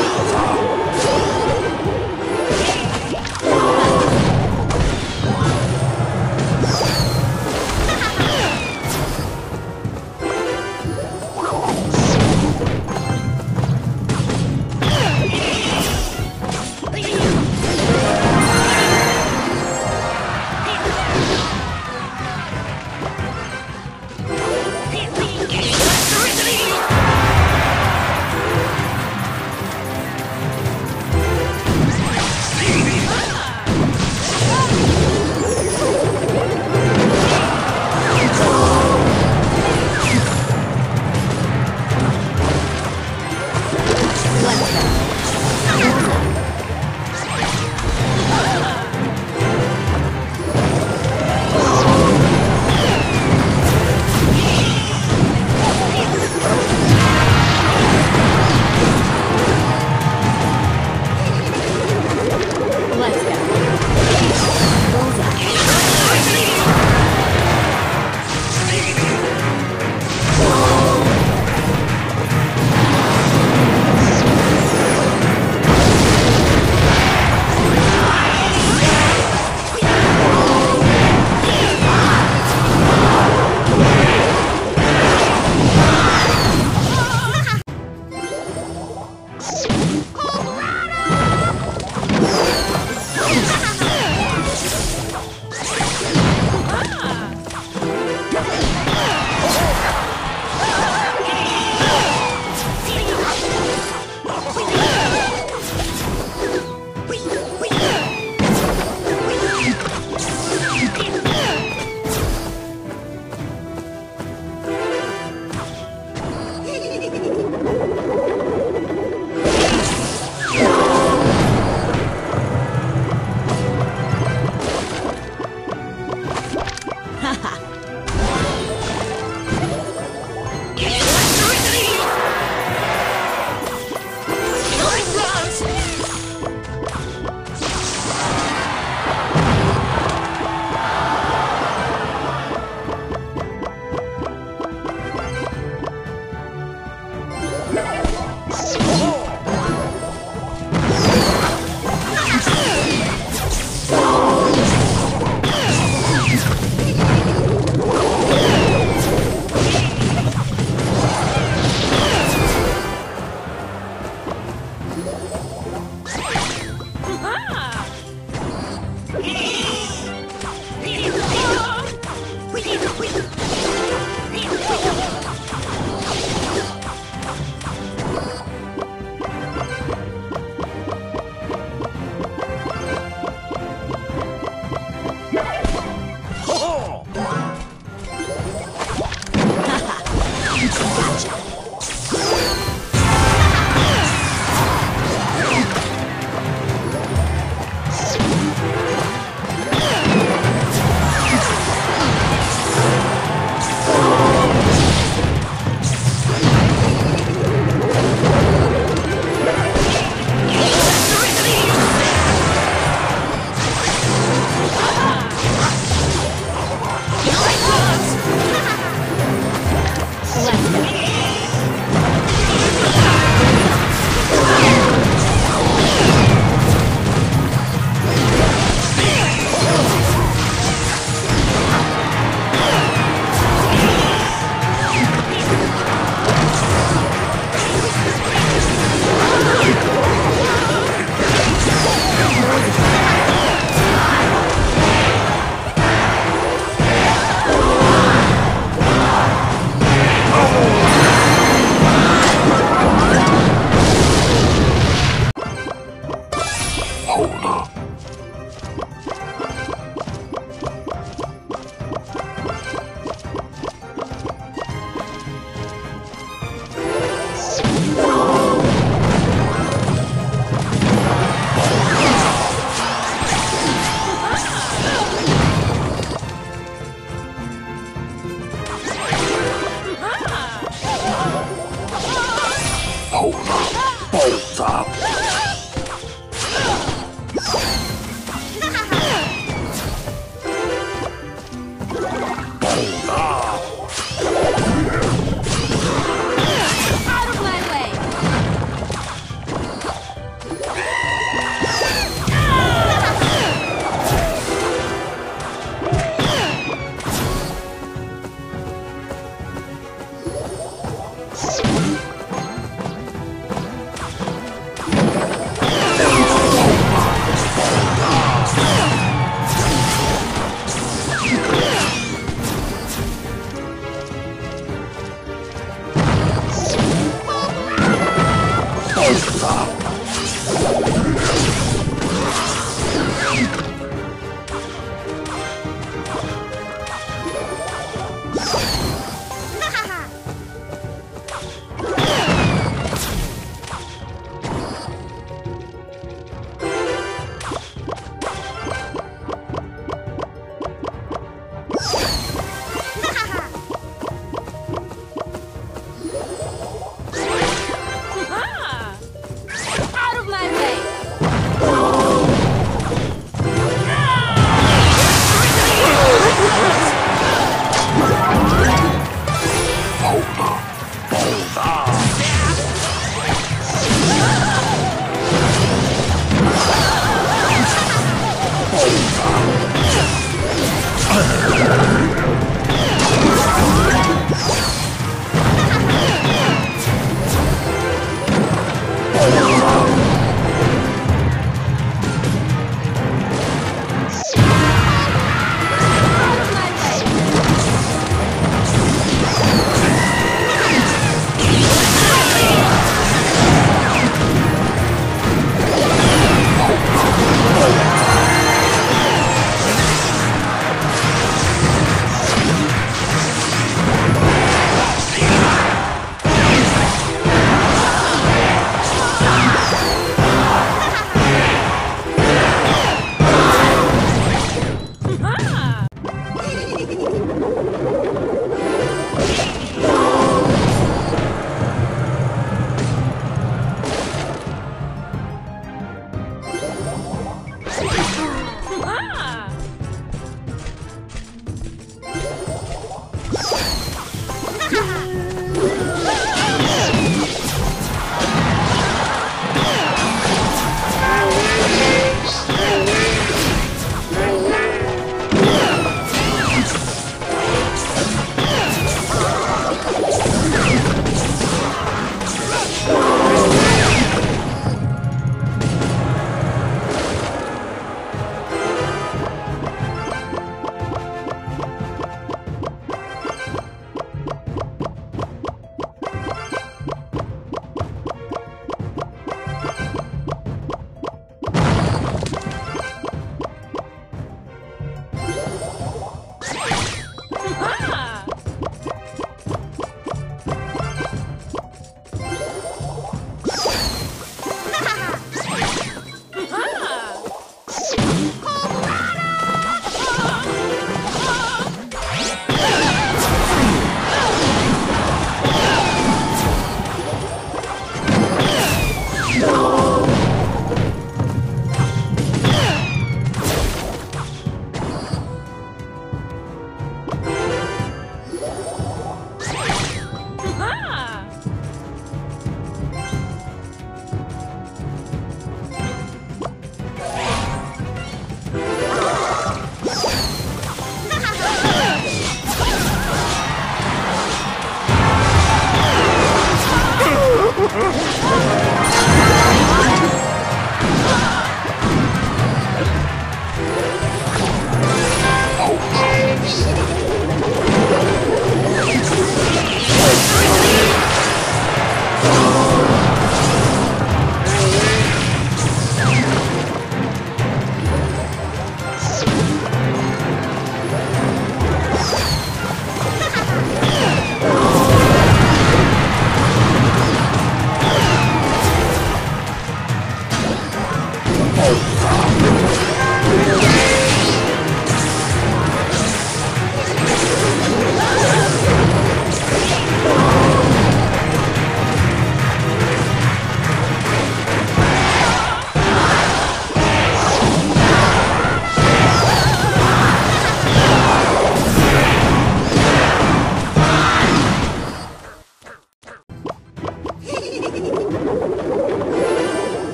Música Out